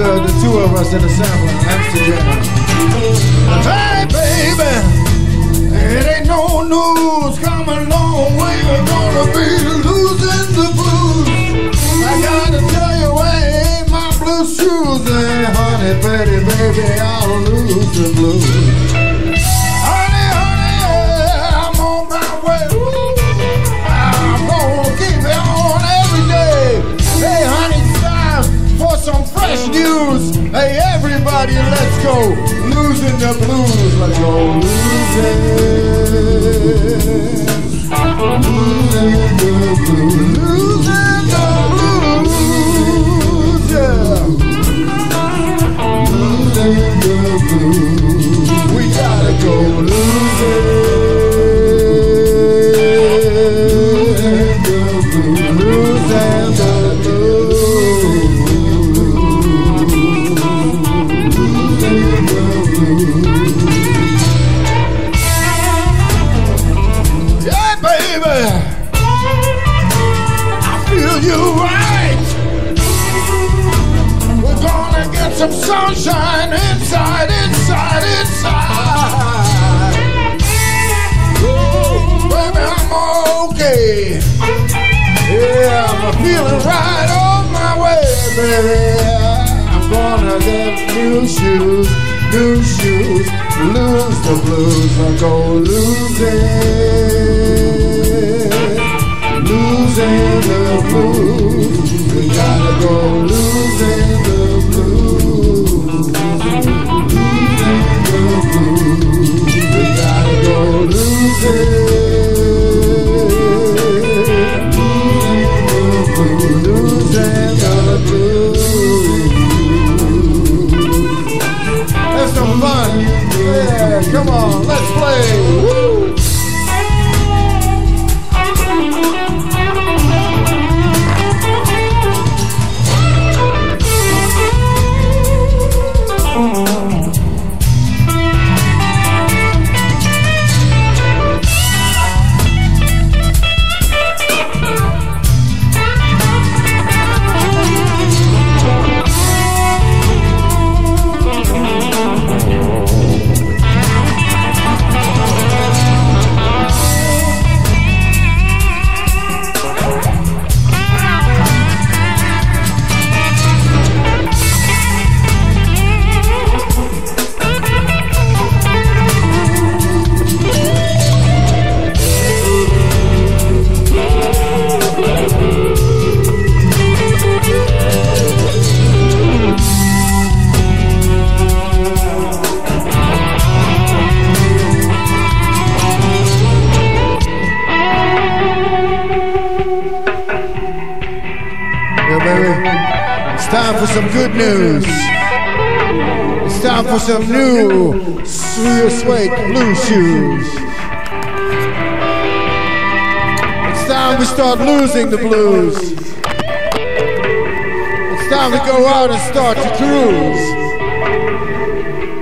uh, the two of us in the sample, AmsterDJam. Hey, baby, it ain't no news. Come a long way, you're gonna be losing the blues. I gotta tell you, ain't my blue shoes. And honey, pretty baby, I'll lose the blues. The blues. Let's go losing. Losing the blues. Losing the blues. Yeah. Losing the blues. Some sunshine inside, inside, inside. Oh, baby, I'm okay. Yeah, I'm feeling right on my way, baby. I'm gonna get new shoes, new shoes, lose come on, let's play. It's time for some good news. It's time for some new suede blue shoes. It's time we start losing the blues. It's time to go out and start to cruise.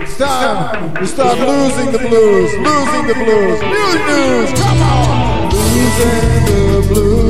It's time we start losing the blues, losing the blues. New news, come on! Losing the blues.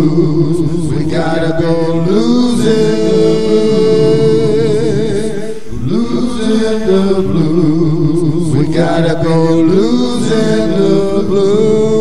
blues. We gotta go losing. Losing the blues. We gotta go losing the blues.